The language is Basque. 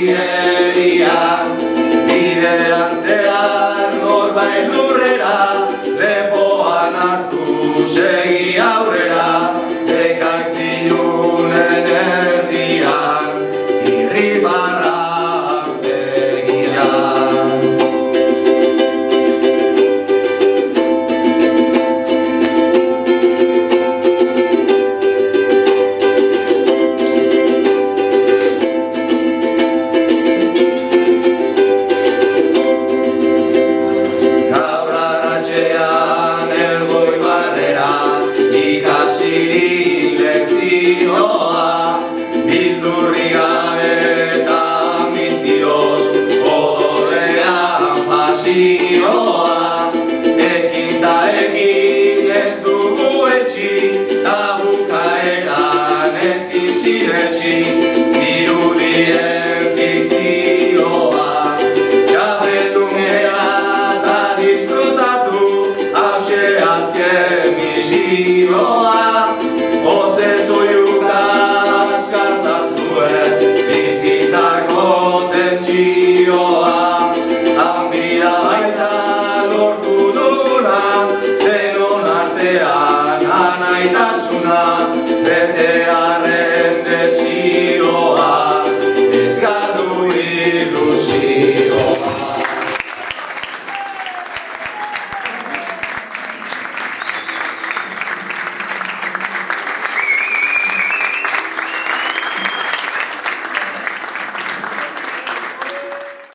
yeah. Osez oiukaz, kazazue, bizitarroten txioa Tambia baita lortu duna, zenon artean, anaitasuna Retea, rete